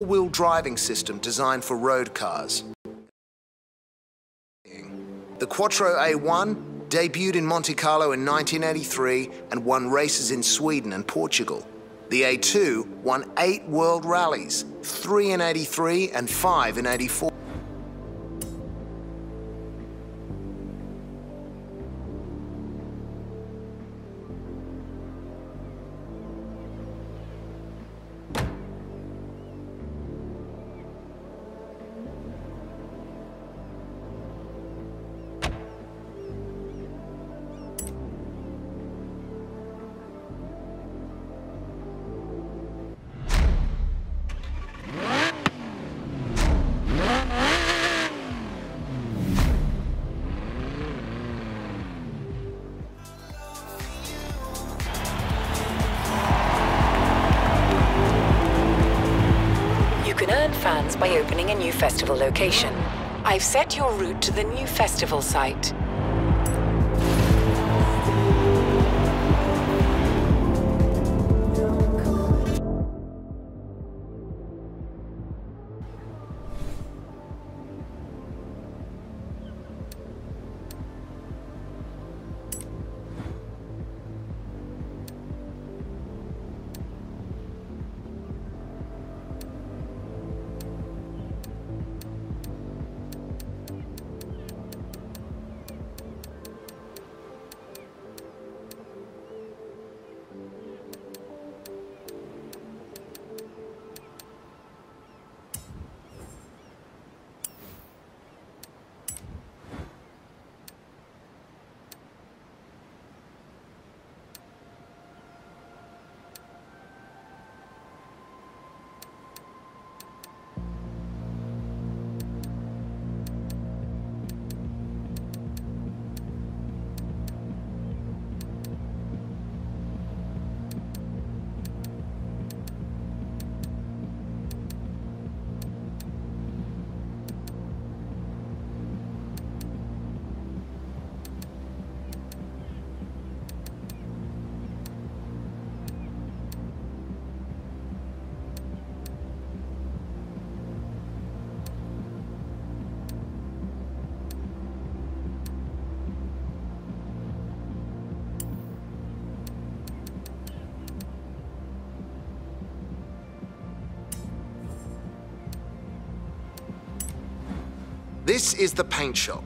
wheel driving system designed for road cars. The Quattro A1 debuted in Monte Carlo in 1983 and won races in Sweden and Portugal. The A2 won eight world rallies, three in 83 and five in 84. By opening a new festival location. I've set your route to the new festival site. This is the paint shop.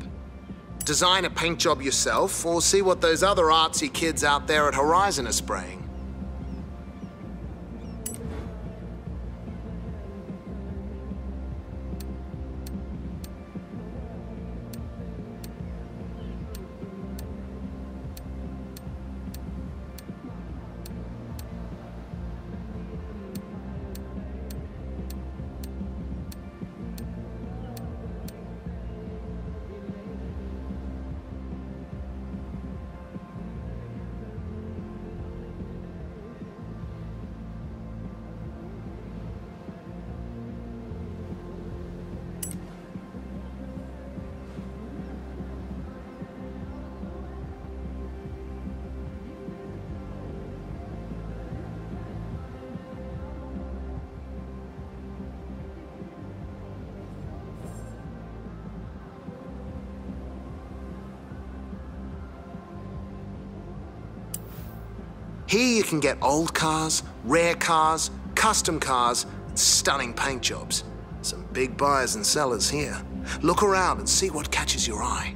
Design a paint job yourself or see what those other artsy kids out there at Horizon are spraying. Here you can get old cars, rare cars, custom cars, and stunning paint jobs. Some big buyers and sellers here. Look around and see what catches your eye.